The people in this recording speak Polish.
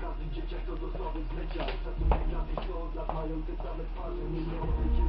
Każdy dzieciak to do sławek zleciał. Szacunek dla tych, co od lat mają te same twarze Nie miało życie